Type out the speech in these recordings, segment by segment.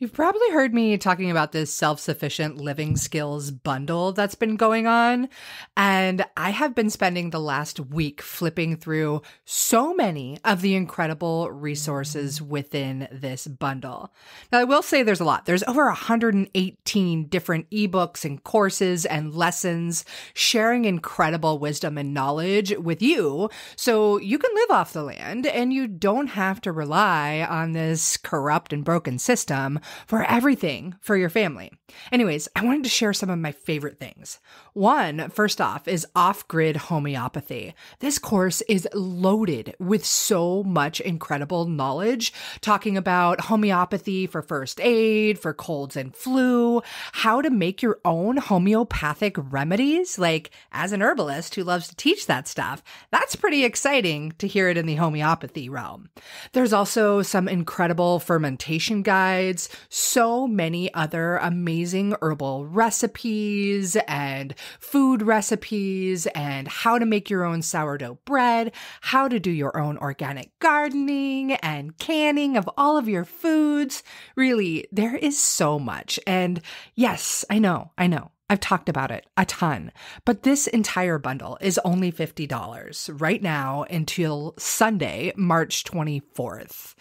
You've probably heard me talking about this self sufficient living skills bundle that's been going on. And I have been spending the last week flipping through so many of the incredible resources within this bundle. Now, I will say there's a lot. There's over 118 different ebooks and courses and lessons sharing incredible wisdom and knowledge with you so you can live off the land and you don't have to rely on this corrupt and broken system for everything for your family. Anyways, I wanted to share some of my favorite things. One, first off, is off grid homeopathy. This course is loaded with so much incredible knowledge, talking about homeopathy for first aid, for colds and flu, how to make your own homeopathic remedies. Like, as an herbalist who loves to teach that stuff, that's pretty exciting to hear it in the homeopathy realm. There's also some incredible fermentation guides, so many other amazing herbal recipes and food recipes and how to make your own sourdough bread, how to do your own organic gardening and canning of all of your foods. Really, there is so much. And yes, I know, I know. I've talked about it a ton, but this entire bundle is only $50 right now until Sunday, March 24th.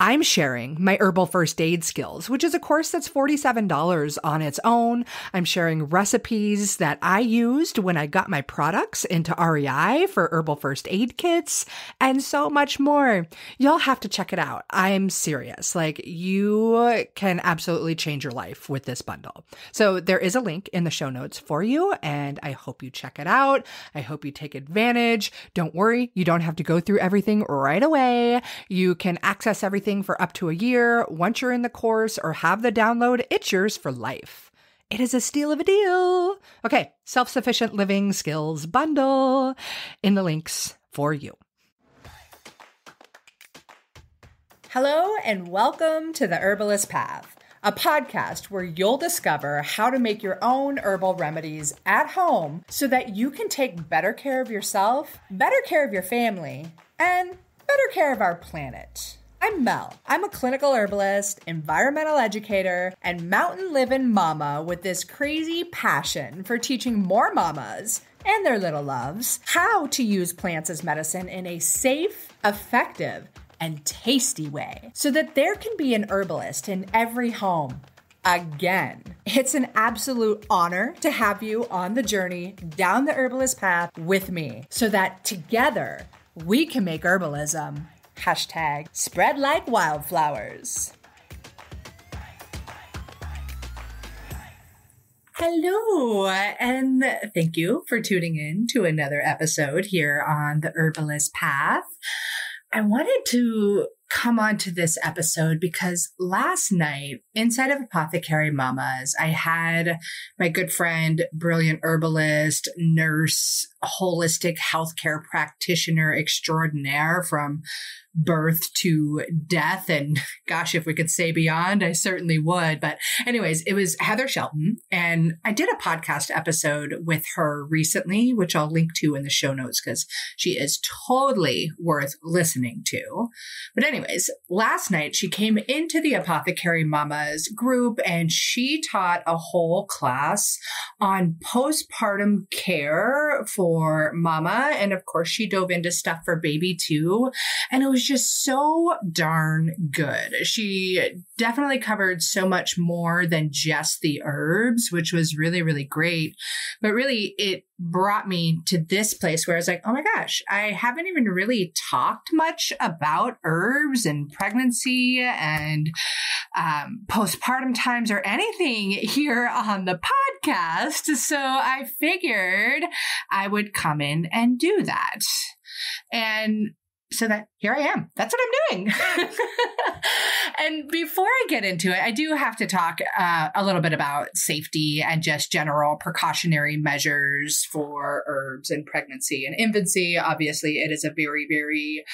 I'm sharing my herbal first aid skills, which is a course that's $47 on its own. I'm sharing recipes that I used when I got my products into REI for herbal first aid kits and so much more. Y'all have to check it out. I'm serious. Like you can absolutely change your life with this bundle. So there is a link in the show notes for you and I hope you check it out. I hope you take advantage. Don't worry. You don't have to go through everything right away. You can access everything for up to a year. Once you're in the course or have the download, it's yours for life. It is a steal of a deal. Okay, self sufficient living skills bundle in the links for you. Hello, and welcome to the Herbalist Path, a podcast where you'll discover how to make your own herbal remedies at home so that you can take better care of yourself, better care of your family, and better care of our planet. I'm Mel. I'm a clinical herbalist, environmental educator, and mountain living mama with this crazy passion for teaching more mamas and their little loves how to use plants as medicine in a safe, effective, and tasty way so that there can be an herbalist in every home. Again, it's an absolute honor to have you on the journey down the herbalist path with me so that together we can make herbalism Hashtag spread like wildflowers. Hello, and thank you for tuning in to another episode here on the Herbalist Path. I wanted to come on to this episode because last night inside of Apothecary Mamas, I had my good friend, brilliant herbalist, nurse, holistic healthcare practitioner extraordinaire from birth to death. And gosh, if we could say beyond, I certainly would. But, anyways, it was Heather Shelton. And I did a podcast episode with her recently, which I'll link to in the show notes because she is totally worth listening to. But, anyways, last night she came into the Apothecary Group and she taught a whole class on postpartum care for mama. And of course, she dove into stuff for baby too. And it was just so darn good. She definitely covered so much more than just the herbs, which was really, really great. But really, it brought me to this place where I was like, oh my gosh, I haven't even really talked much about herbs and pregnancy and um, postpartum times or anything here on the podcast. So I figured I would come in and do that. And so that here I am. That's what I'm doing. and before I get into it, I do have to talk uh, a little bit about safety and just general precautionary measures for herbs in pregnancy and infancy. Obviously, it is a very, very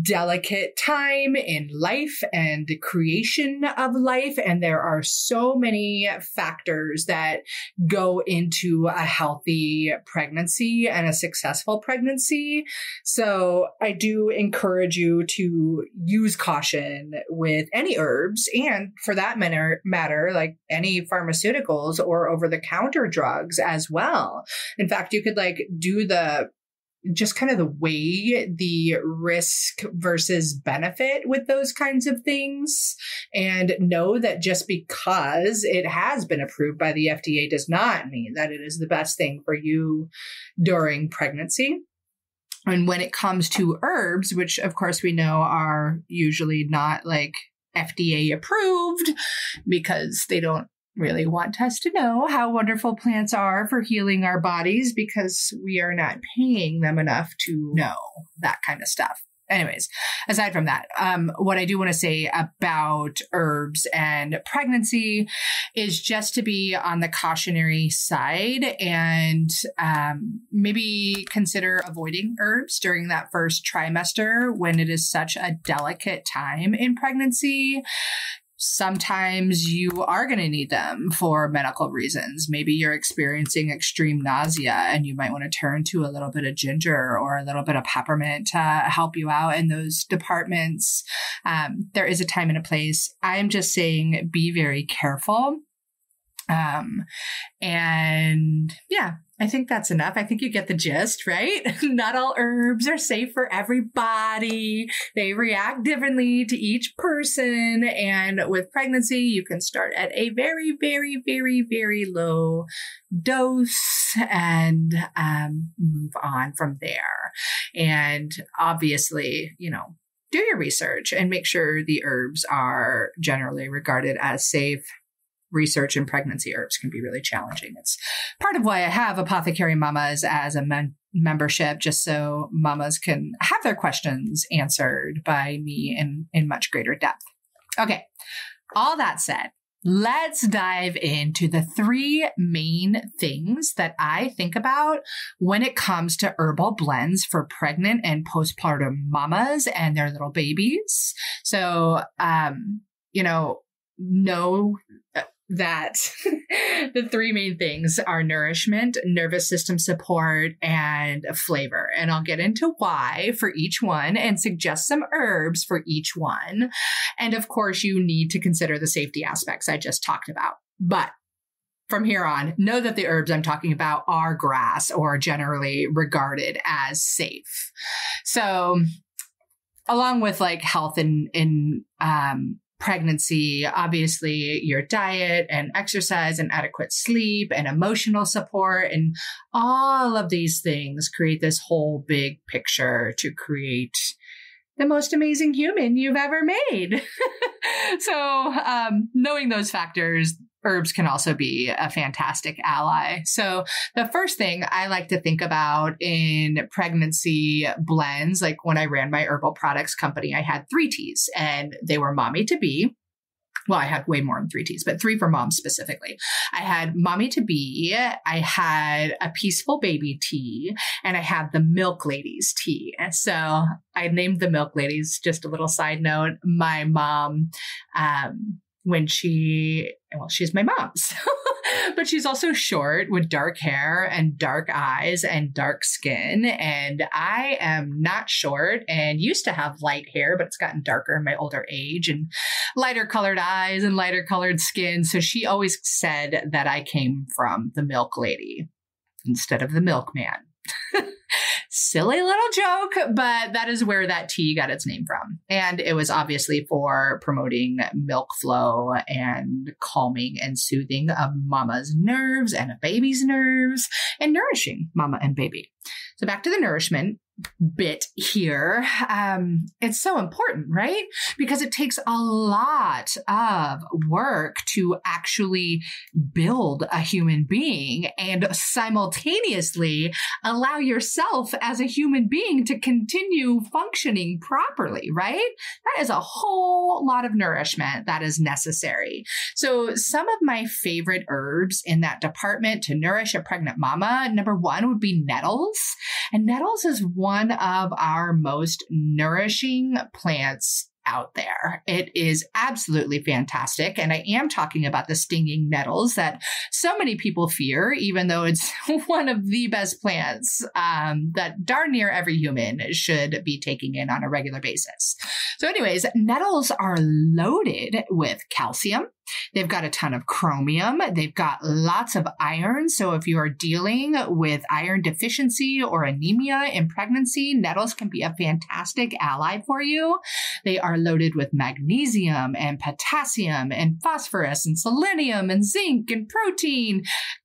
delicate time in life and the creation of life. And there are so many factors that go into a healthy pregnancy and a successful pregnancy. So I do encourage encourage you to use caution with any herbs and for that matter, matter like any pharmaceuticals or over the counter drugs as well. In fact, you could like do the just kind of the way the risk versus benefit with those kinds of things and know that just because it has been approved by the FDA does not mean that it is the best thing for you during pregnancy. And when it comes to herbs, which of course we know are usually not like FDA approved because they don't really want us to know how wonderful plants are for healing our bodies because we are not paying them enough to know that kind of stuff anyways, aside from that, um, what I do want to say about herbs and pregnancy is just to be on the cautionary side and um, maybe consider avoiding herbs during that first trimester when it is such a delicate time in pregnancy sometimes you are going to need them for medical reasons. Maybe you're experiencing extreme nausea and you might want to turn to a little bit of ginger or a little bit of peppermint to help you out in those departments. Um, there is a time and a place. I'm just saying be very careful. Um, and yeah, I think that's enough. I think you get the gist, right? Not all herbs are safe for everybody. They react differently to each person. And with pregnancy, you can start at a very, very, very, very low dose and um, move on from there. And obviously, you know, do your research and make sure the herbs are generally regarded as safe research in pregnancy herbs can be really challenging. It's part of why I have Apothecary Mamas as a men- membership, just so mamas can have their questions answered by me in, in much greater depth. Okay. All that said, Let's dive into the three main things that I think about when it comes to herbal blends for pregnant and postpartum mamas and their little babies. So, um, you know, know that the three main things are nourishment, nervous system support, and flavor. And I'll get into why for each one and suggest some herbs for each one. And of course, you need to consider the safety aspects I just talked about. But from here on, know that the herbs I'm talking about are GRAS or generally regarded as safe. So, along with like health and, and um, pregnancy, obviously your diet and exercise and adequate sleep and emotional support and all of these things create this whole big picture to create the most amazing human you've ever made. so, um, knowing those factors, herbs can also be a fantastic ally. So the first thing I like to think about in pregnancy blends, like when I ran my herbal products company, I had three teas and they were mommy to be. Well, I had way more than three teas, but three for moms specifically. I had mommy to be, I had a peaceful baby tea, and I had the milk ladies tea. And so I named the milk ladies, just a little side note. My mom, um, when she, well, she's my mom. So, but she's also short with dark hair and dark eyes and dark skin. And I am not short and used to have light hair, but it's gotten darker in my older age and lighter colored eyes and lighter colored skin. So she always said that I came from the milk lady instead of the milkman. silly little joke, but that is where that tea got its name from. And it was obviously for promoting milk flow and calming and soothing of mama's nerves and a baby's nerves and nourishing mama and baby. So back to the nourishment bit here. Um, it's so important, right? Because it takes a lot of work to actually build a human being and simultaneously allow yourself as a human being to continue functioning properly, right? That is a whole lot of nourishment that is necessary. So some of my favorite herbs in that department to nourish a pregnant mama, number one would be nettles. And nettles is one of our most nourishing plants out there. It is absolutely fantastic. And I am talking about the stinging nettles that so many people fear, even though it's one of the best plants um, that darn near every human should be taking in on a regular basis. So, anyways, nettles are loaded with calcium. They've got a ton of chromium. They've got lots of iron. So, if you are dealing with iron deficiency or anemia in pregnancy, nettles can be a fantastic ally for you. They are loaded with magnesium and potassium and phosphorus and selenium and zinc and protein,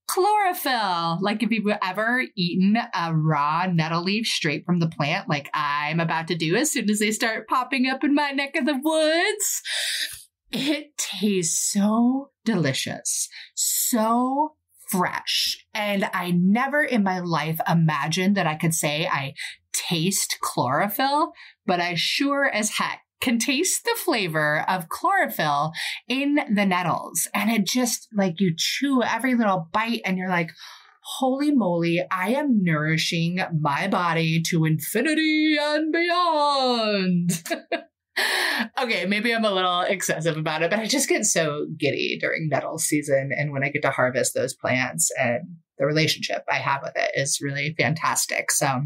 chlorophyll. Like if you've ever eaten a raw nettle leaf straight from the plant, like I'm about to do as soon as they start popping up in my neck of the woods, it tastes so delicious, so fresh. And I never in my life imagined that I could say I taste chlorophyll, but I sure as heck can taste the flavor of chlorophyll in the nettles. And it just like you chew every little bite and you're like, holy moly, I am nourishing my body to infinity and beyond. okay, maybe I'm a little excessive about it, but I just get so giddy during nettle season and when I get to harvest those plants and the relationship I have with it is really fantastic. So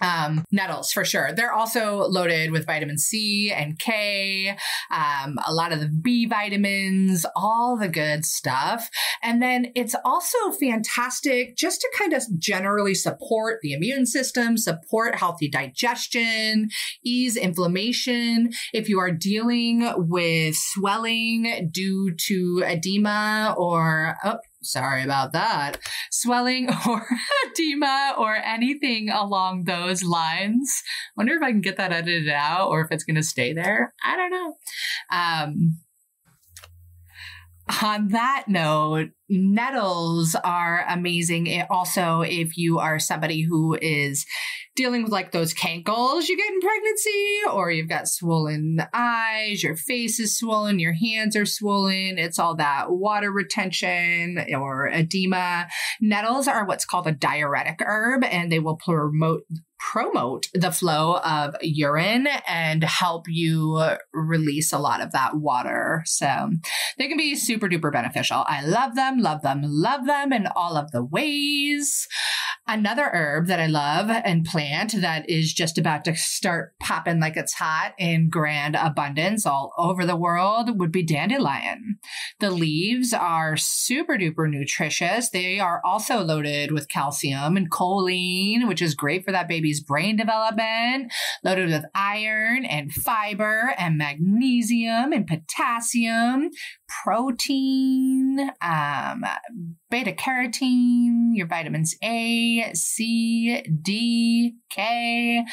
um, nettles for sure. They're also loaded with vitamin C and K, um, a lot of the B vitamins, all the good stuff. And then it's also fantastic just to kind of generally support the immune system, support healthy digestion, ease inflammation. If you are dealing with swelling due to edema or, oh, sorry about that, swelling or edema or anything along those lines. Wonder if I can get that edited out or if it's going to stay there. I don't know. Um, on that note, nettles are amazing. It also, if you are somebody who is dealing with like those cankles you get in pregnancy, or you've got swollen eyes, your face is swollen, your hands are swollen, it's all that water retention or edema. Nettles are what's called a diuretic herb, and they will promote promote the flow of urine and help you release a lot of that water. So they can be super duper beneficial. I love them, love them, love them in all of the ways. Another herb that I love and plant that is just about to start popping like it's hot in grand abundance all over the world would be dandelion. The leaves are super duper nutritious. They are also loaded with calcium and choline, which is great for that baby's brain development, loaded with iron and fiber and magnesium and potassium, protein, um, beta carotene, your vitamins A, C, D, K.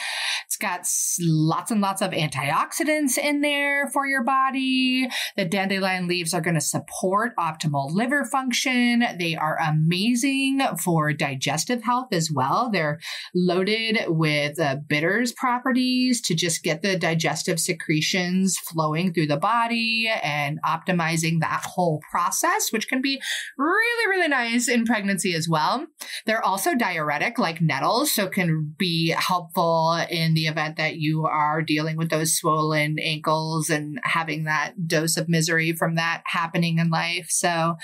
It's got lots and lots of antioxidants in there for your body. The dandelion leaves are going to support optimal liver function. They are amazing for digestive health as well. They're loaded with uh, bitters properties to just get the digestive secretions flowing through the body and optimizing that whole process, which can be really, really nice in pregnancy as well. They're also diuretic like nettles, so can be helpful in the event that you are dealing with those swollen ankles and having that dose of misery from that happening in life. So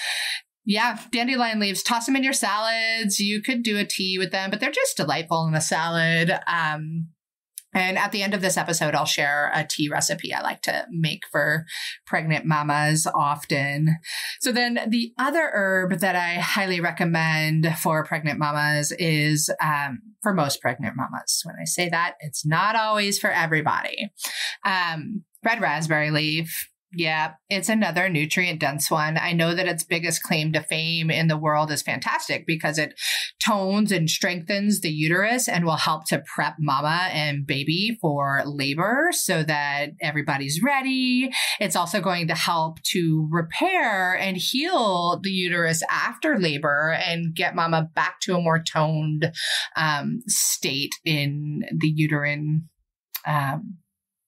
yeah, dandelion leaves, toss them in your salads. You could do a tea with them, but they're just delightful in a salad. Um, and at the end of this episode, I'll share a tea recipe I like to make for pregnant mamas often. So then the other herb that I highly recommend for pregnant mamas is um, for most pregnant mamas. When I say that, it's not always for everybody. Um, red raspberry leaf yeah, it's another nutrient dense one. I know that its biggest claim to fame in the world is fantastic because it tones and strengthens the uterus and will help to prep mama and baby for labor so that everybody's ready. It's also going to help to repair and heal the uterus after labor and get mama back to a more toned um, state in the uterine um,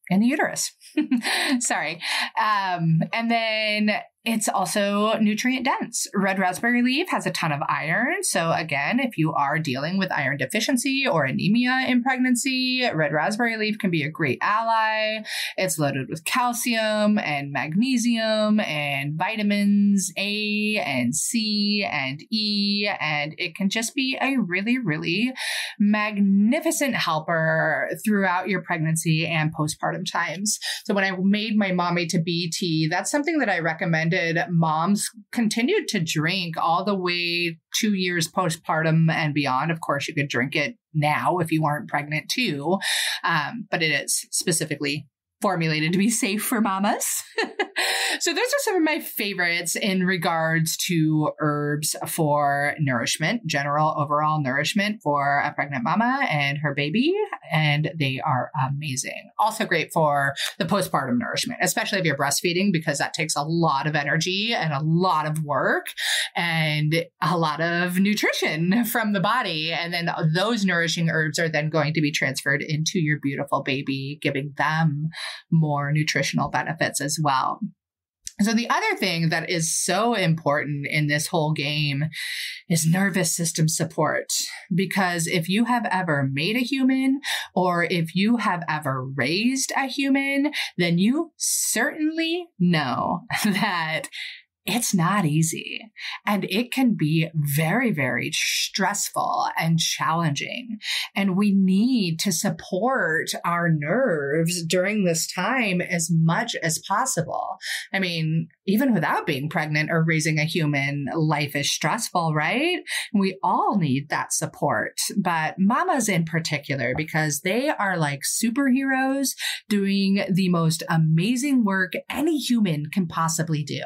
in the uterus. Sorry. Um, and then it's also nutrient dense. Red raspberry leaf has a ton of iron. So, again, if you are dealing with iron deficiency or anemia in pregnancy, red raspberry leaf can be a great ally. It's loaded with calcium and magnesium and vitamins A and C and E. And it can just be a really, really magnificent helper throughout your pregnancy and postpartum times. So, when I made my mommy to be tea, that's something that I recommend moms continued to drink all the way two years postpartum and beyond. Of course, you could drink it now if you weren't pregnant too, um, but it is specifically formulated to be safe for mamas. so those are some of my favorites in regards to herbs for nourishment, general overall nourishment for a pregnant mama and her baby. And they are amazing. Also great for the postpartum nourishment, especially if you're breastfeeding, because that takes a lot of energy and a lot of work and a lot of nutrition from the body. And then those nourishing herbs are then going to be transferred into your beautiful baby, giving them more nutritional benefits as well. So the other thing that is so important in this whole game is nervous system support. Because if you have ever made a human or if you have ever raised a human, then you certainly know that it's not easy and it can be very, very stressful and challenging. And we need to support our nerves during this time as much as possible. I mean, even without being pregnant or raising a human, life is stressful, right? We all need that support, but mamas in particular, because they are like superheroes doing the most amazing work any human can possibly do.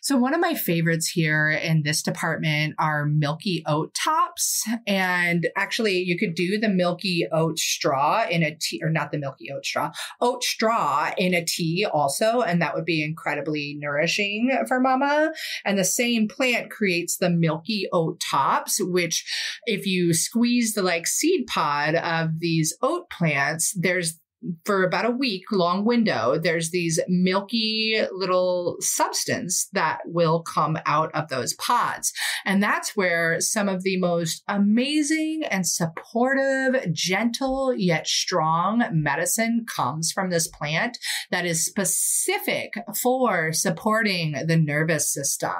So one of my favorites here in this department are milky oat tops. And actually you could do the milky oat straw in a tea, or not the milky oat straw, oat straw in a tea also. And that would be incredibly nourishing for mama. And the same plant creates the milky oat tops, which if you squeeze the like seed pod of these oat plants, there's for about a week long window, there's these milky little substance that will come out of those pods. And that's where some of the most amazing and supportive, gentle yet strong medicine comes from this plant that is specific for supporting the nervous system.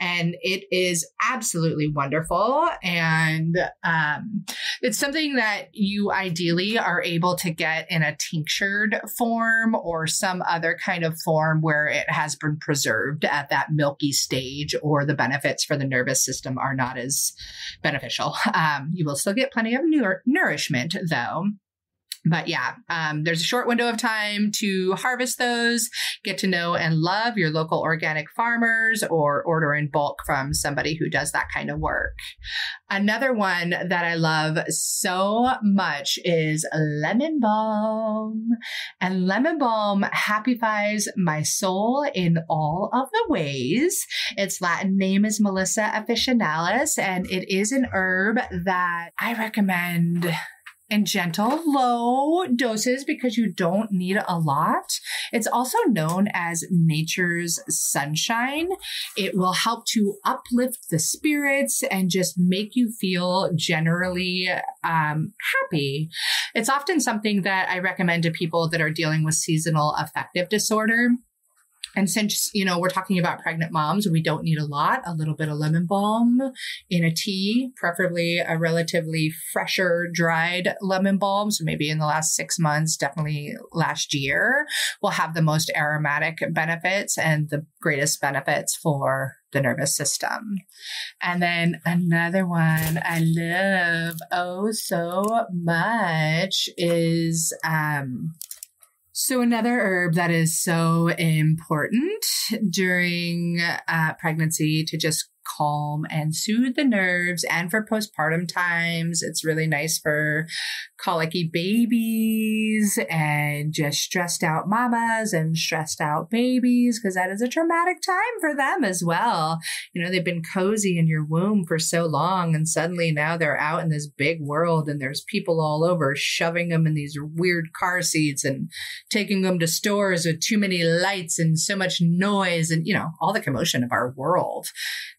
And it is absolutely wonderful. And um, it's something that you ideally are able to get in a tinctured form or some other kind of form where it has been preserved at that milky stage or the benefits for the nervous system are not as beneficial. Um, you will still get plenty of nourishment though. But yeah, um, there's a short window of time to harvest those, get to know and love your local organic farmers, or order in bulk from somebody who does that kind of work. Another one that I love so much is lemon balm. And lemon balm happifies my soul in all of the ways. Its Latin name is Melissa officinalis, and it is an herb that I recommend in gentle, low doses because you don't need a lot. It's also known as nature's sunshine. It will help to uplift the spirits and just make you feel generally um, happy. It's often something that I recommend to people that are dealing with seasonal affective disorder. And since, you know, we're talking about pregnant moms, we don't need a lot, a little bit of lemon balm in a tea, preferably a relatively fresher, dried lemon balm. So maybe in the last six months, definitely last year, will have the most aromatic benefits and the greatest benefits for the nervous system. And then another one I love oh so much is um so, another herb that is so important during uh, pregnancy to just calm and soothe the nerves and for postpartum times. It's really nice for colicky babies and just stressed out mamas and stressed out babies because that is a traumatic time for them as well. You know, they've been cozy in your womb for so long and suddenly now they're out in this big world and there's people all over shoving them in these weird car seats and taking them to stores with too many lights and so much noise and, you know, all the commotion of our world.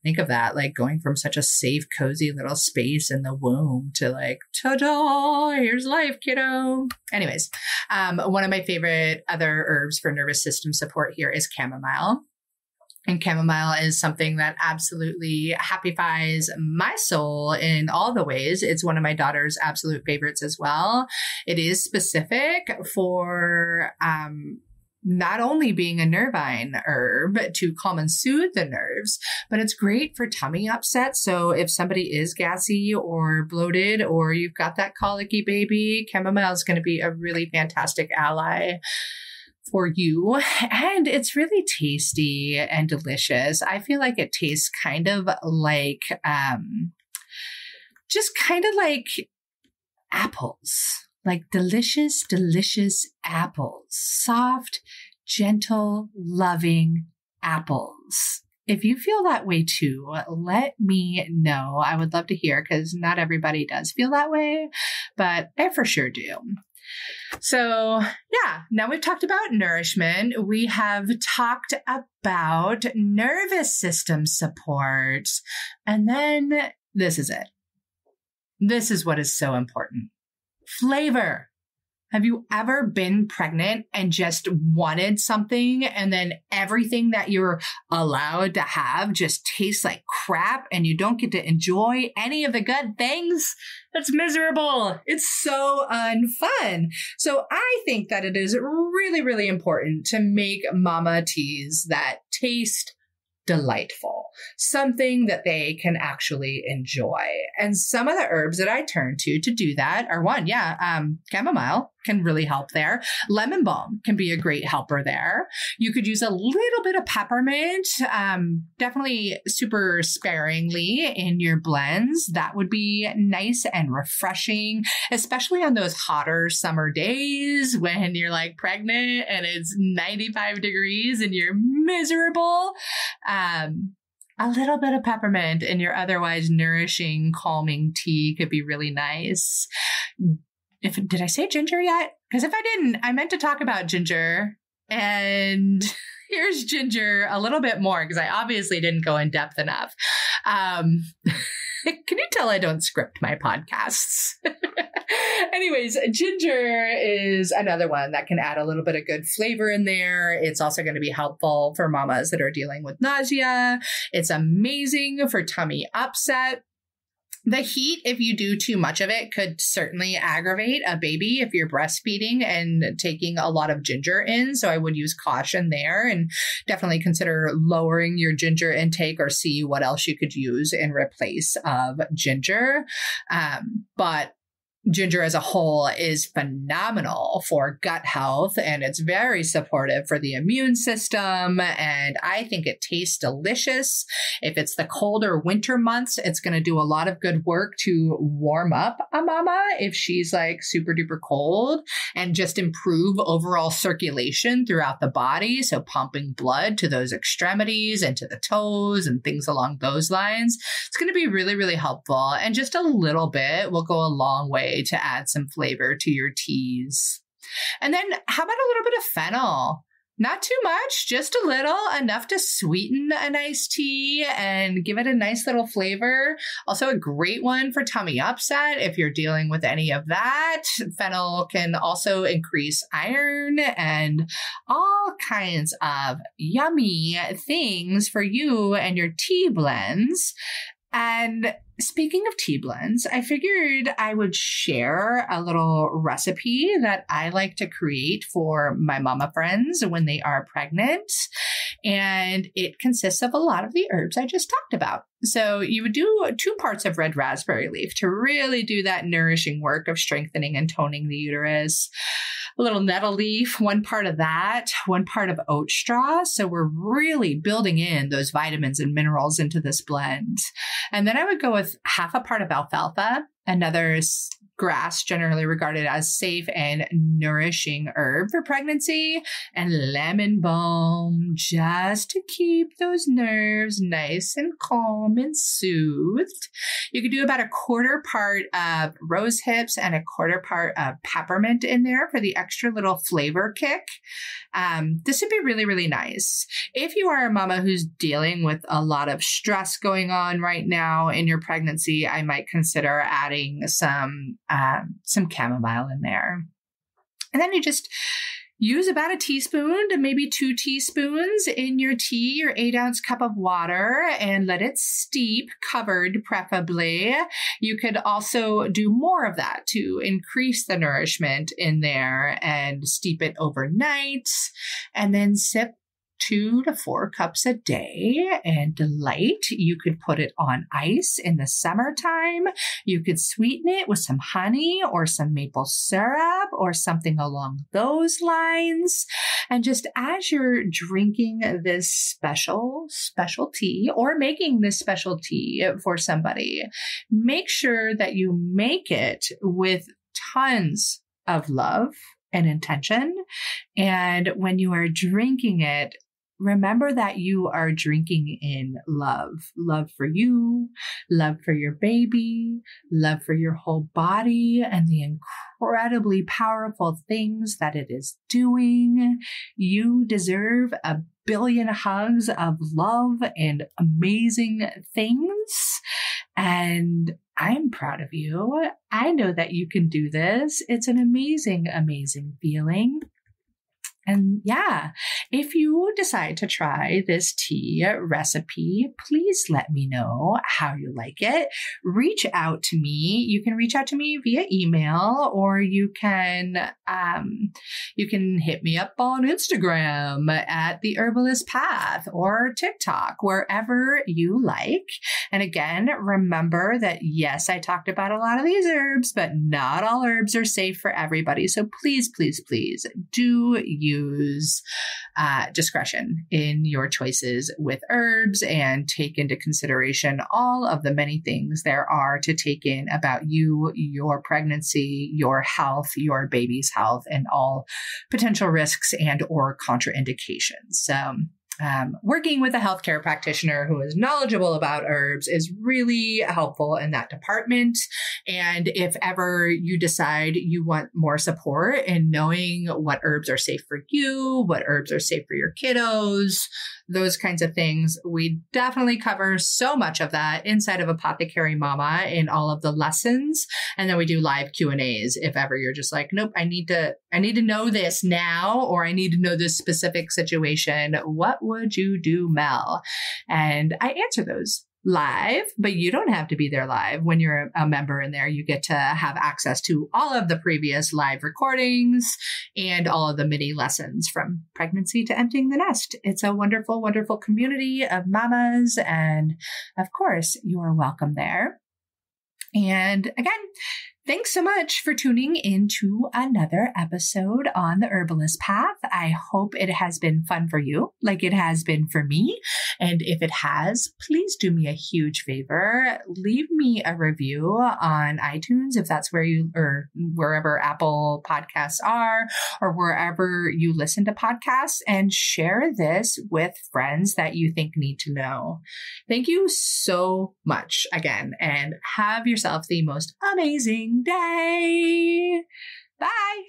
Think of that, like going from such a safe, cozy little space in the womb to like, ta da, here's life, kiddo. Anyways, um, one of my favorite other herbs for nervous system support here is chamomile. And chamomile is something that absolutely happifies my soul in all the ways. It's one of my daughter's absolute favorites as well. It is specific for um, not only being a nervine herb to calm and soothe the nerves, but it's great for tummy upset. So if somebody is gassy or bloated or you've got that colicky baby, chamomile is going to be a really fantastic ally for you. And it's really tasty and delicious. I feel like it tastes kind of like, um, just kind of like apples like delicious, delicious apples, soft, gentle, loving apples. If you feel that way too, let me know. I would love to hear because not everybody does feel that way, but I for sure do. So, yeah, now we've talked about nourishment. We have talked about nervous system support. And then this is it. This is what is so important flavor. Have you ever been pregnant and just wanted something and then everything that you're allowed to have just tastes like crap and you don't get to enjoy any of the good things? That's miserable. It's so unfun. So I think that it is really, really important to make mama teas that taste delightful, something that they can actually enjoy. And some of the herbs that I turn to to do that are one, yeah, um, chamomile, can really help there. Lemon balm can be a great helper there. You could use a little bit of peppermint, um, definitely super sparingly in your blends. That would be nice and refreshing, especially on those hotter summer days when you're like pregnant and it's 95 degrees and you're miserable. Um, a little bit of peppermint in your otherwise nourishing, calming tea could be really nice if did I say ginger yet? Because if I didn't, I meant to talk about ginger. And here's ginger a little bit more because I obviously didn't go in depth enough. Um, can you tell I don't script my podcasts? Anyways, ginger is another one that can add a little bit of good flavor in there. It's also going to be helpful for mamas that are dealing with nausea. It's amazing for tummy upset. The heat, if you do too much of it, could certainly aggravate a baby if you're breastfeeding and taking a lot of ginger in. So I would use caution there and definitely consider lowering your ginger intake or see what else you could use in replace of ginger. Um, but ginger as a whole is phenomenal for gut health and it's very supportive for the immune system. And I think it tastes delicious. If it's the colder winter months, it's going to do a lot of good work to warm up a mama if she's like super duper cold and just improve overall circulation throughout the body. So pumping blood to those extremities and to the toes and things along those lines. It's going to be really, really helpful. And just a little bit will go a long way to add some flavor to your teas. And then how about a little bit of fennel? Not too much, just a little, enough to sweeten a nice tea and give it a nice little flavor. Also, a great one for tummy upset if you're dealing with any of that. Fennel can also increase iron and all kinds of yummy things for you and your tea blends. And speaking of tea blends, I figured I would share a little recipe that I like to create for my mama friends when they are pregnant. And it consists of a lot of the herbs I just talked about. So you would do two parts of red raspberry leaf to really do that nourishing work of strengthening and toning the uterus a little nettle leaf, one part of that, one part of oat straw. So we're really building in those vitamins and minerals into this blend. And then I would go with half a part of alfalfa, another GRAS generally regarded as safe and nourishing herb for pregnancy, and lemon balm just to keep those nerves nice and calm and soothed. You could do about a quarter part of rose hips and a quarter part of peppermint in there for the extra little flavor kick. Um, this would be really, really nice. If you are a mama who's dealing with a lot of stress going on right now in your pregnancy, I might consider adding some um, some chamomile in there. And then you just use about a teaspoon to maybe two teaspoons in your tea, your eight ounce cup of water, and let it steep, covered preferably. You could also do more of that to increase the nourishment in there and steep it overnight, and then sip two to four cups a day and delight. You could put it on ice in the summertime. You could sweeten it with some honey or some maple syrup or something along those lines. And just as you're drinking this special, special tea or making this special tea for somebody, make sure that you make it with tons of love and intention. And when you are drinking it, remember that you are drinking in love love for you, love for your baby, love for your whole body, and the incredibly powerful things that it is doing. You deserve a billion hugs of love and amazing things. And I'm proud of you. I know that you can do this. It's an amazing, amazing feeling. And yeah, if you decide to try this tea recipe, please let me know how you like it. Reach out to me. You can reach out to me via email or you can um, you can hit me up on Instagram at the herbalist path or TikTok, wherever you like. And again, remember that yes, I talked about a lot of these herbs, but not all herbs are safe for everybody. So please, please, please do use uh, discretion in your choices with herbs and take into consideration all of the many things there are to take in about you, your pregnancy, your health, your baby's health, and all potential risks and or contraindications. So Um, working with a healthcare practitioner who is knowledgeable about herbs is really helpful in that department. And if ever you decide you want more support in knowing what herbs are safe for you, what herbs are safe for your kiddos, those kinds of things, we definitely cover so much of that inside of Apothecary Mama in all of the lessons. And then we do live Q and A's if ever you're just like, nope, I need to, I need to know this now, or I need to know this specific situation. What would you do, Mel? And I answer those live, but you don't have to be there live. When you're a member in there, you get to have access to all of the previous live recordings and all of the mini lessons from pregnancy to emptying the nest. It's a wonderful, wonderful community of mamas. And of course, you're welcome there. And again, Thanks so much for tuning into another episode on the Herbalist Path. I hope it has been fun for you, like it has been for me. And if it has, please do me a huge favor. Leave me a review on iTunes if that's where you, or wherever Apple podcasts are, or wherever you listen to podcasts, and share this with friends that you think need to know. Thank you so much again, and have yourself the most amazing day. Bye.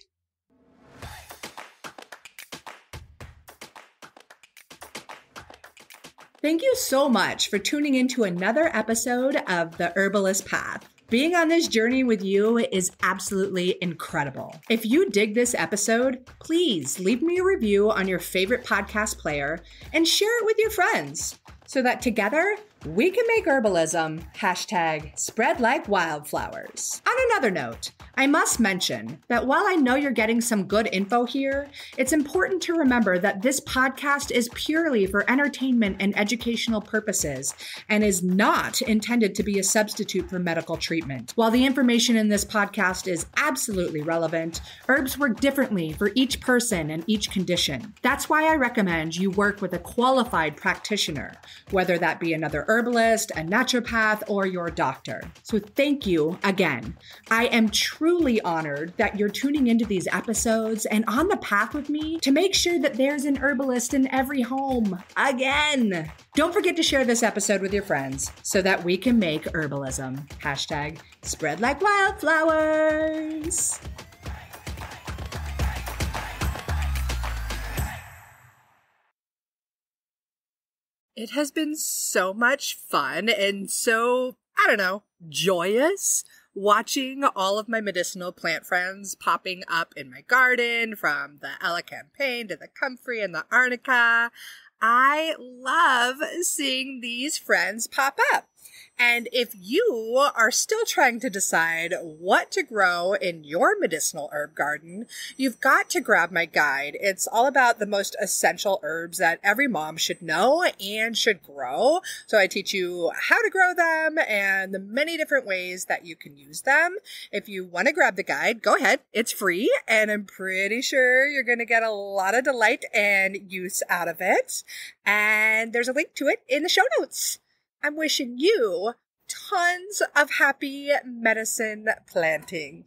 Thank you so much for tuning into another episode of The Herbalist Path. Being on this journey with you is absolutely incredible. If you dig this episode, please leave me a review on your favorite podcast player and share it with your friends so that together we can make herbalism hashtag spread like wildflowers. On another note, I must mention that while I know you're getting some good info here, it's important to remember that this podcast is purely for entertainment and educational purposes and is not intended to be a substitute for medical treatment. While the information in this podcast is absolutely relevant, herbs work differently for each person and each condition. That's why I recommend you work with a qualified practitioner, whether that be another herbalist, a naturopath, or your doctor. So thank you again. I am truly honored that you're tuning into these episodes and on the path with me to make sure that there's an herbalist in every home again. Don't forget to share this episode with your friends so that we can make herbalism. Hashtag spread like wildflowers. It has been so much fun and so, I don't know, joyous watching all of my medicinal plant friends popping up in my garden from the elecampane to the comfrey and the arnica. I love seeing these friends pop up. And if you are still trying to decide what to grow in your medicinal herb garden, you've got to grab my guide. It's all about the most essential herbs that every mom should know and should grow. So I teach you how to grow them and the many different ways that you can use them. If you want to grab the guide, go ahead. It's free and I'm pretty sure you're going to get a lot of delight and use out of it. And there's a link to it in the show notes. I'm wishing you tons of happy medicine planting.